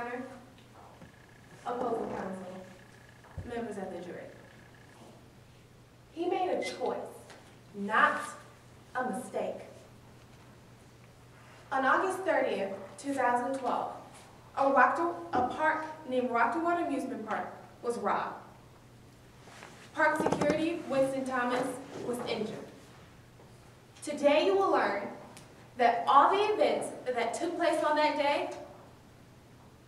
Honor, opposing counsel, members of the jury. He made a choice, not a mistake. On August 30th, 2012, a, Rockto a park named Rock the World Amusement Park was robbed. Park security, Winston Thomas, was injured. Today you will learn that all the events that took place on that day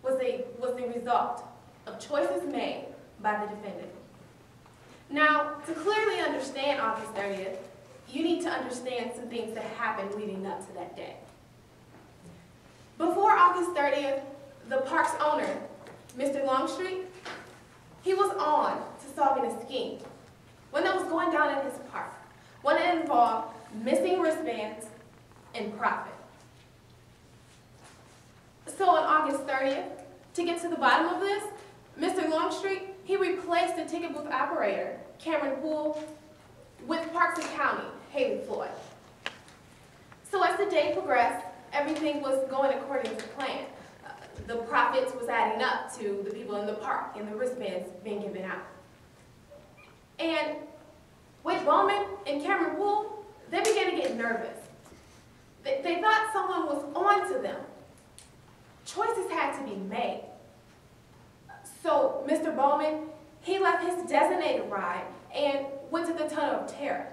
was, a, was the result of choices made by the defendant. Now, to clearly understand August 30th, you need to understand some things that happened leading up to that day. Before August 30th, the park's owner, Mr. Longstreet, he was on to solving a scheme, one that was going down in his park, one that involved missing wristbands and profit. So on August 30th, to get to the bottom of this, Mr. Longstreet, he replaced the ticket booth operator, Cameron Poole, with Parks and County, Haley Floyd. So as the day progressed, everything was going according to plan. Uh, The profits was adding up to the people in the park and the wristbands being given out. And Wade Bowman and Cameron Poole, they began to get nervous. They, they thought someone was on to them. Choices had to be made. So Mr. Bowman, he left his designated ride and went to the Tunnel of Terror.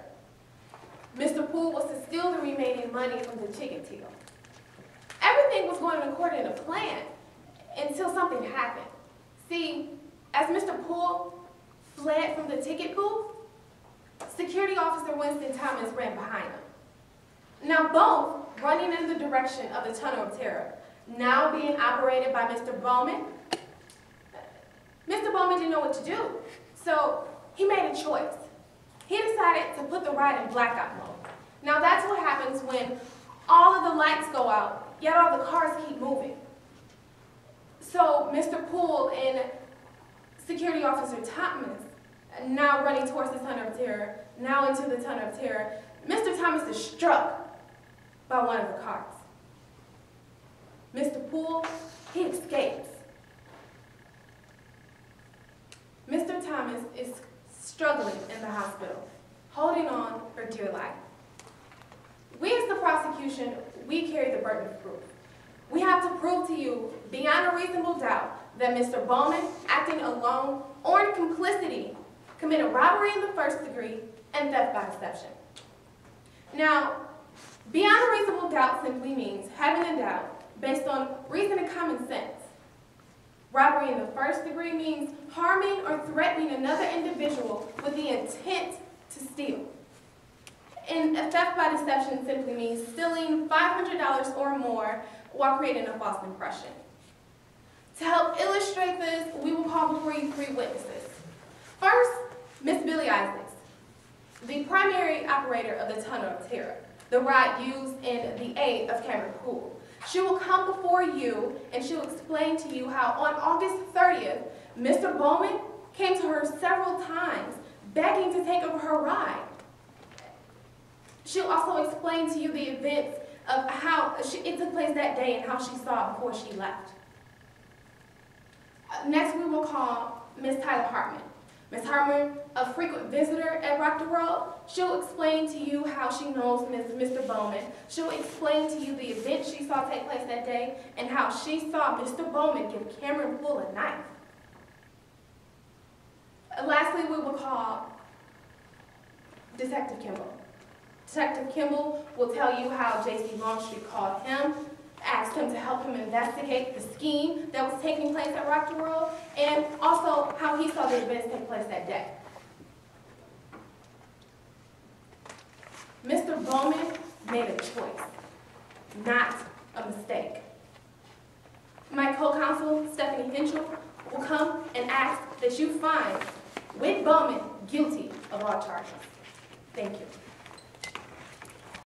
Mr. Poole was to steal the remaining money from the ticket deal. Everything was going according to plan until something happened. See, as Mr. Poole fled from the ticket booth, security officer Winston Thomas ran behind him. Now both running in the direction of the Tunnel of Terror, now being operated by Mr. Bowman. Mr. Bowman didn't know what to do, so he made a choice. He decided to put the ride in blackout mode. Now that's what happens when all of the lights go out, yet all the cars keep moving. So Mr. Poole and Security Officer Thomas, now running towards the Tunnel of Terror, now into the Tunnel of Terror, Mr. Thomas is struck by one of the cars. Mr. Poole, he escapes. Mr. Thomas is struggling in the hospital, holding on for dear life. We as the prosecution, we carry the burden of proof. We have to prove to you, beyond a reasonable doubt, that Mr. Bowman, acting alone or in complicity, committed robbery in the first degree and theft by deception. Now, beyond a reasonable doubt simply means having a doubt based on reason and common sense. Robbery in the first degree means harming or threatening another individual with the intent to steal. And theft by deception simply means stealing $500 or more while creating a false impression. To help illustrate this, we will call before you three witnesses. First, Miss Billy Isaacs, the primary operator of the Tunnel of Terror, the ride used in the aid of Cameron Poole. She will come before you and she'll explain to you how on August 30th, Mr. Bowman came to her several times begging to take over her ride. She'll also explain to you the events of how she, it took place that day and how she saw it before she left. Uh, Next, we will call Miss Tyler Hartman. Miss Hartman, a frequent visitor at Rock the World, she'll explain to you how she knows Ms. Mr. Bowman. She'll explain to you the event she saw take place that day and how she saw Mr. Bowman give Cameron Poole a knife. Uh, Lastly, we will call Detective Kimball. Detective Kimball will tell you how J.C. Longstreet called him, asked him to help him investigate the scheme that was taking place at Rock the World, and also how he saw the events take place that day. Mr. Bowman made a choice, not a mistake. My co-counsel, Stephanie Hinchell, will come and ask that you find Whit Bowman guilty of all charges. Thank you.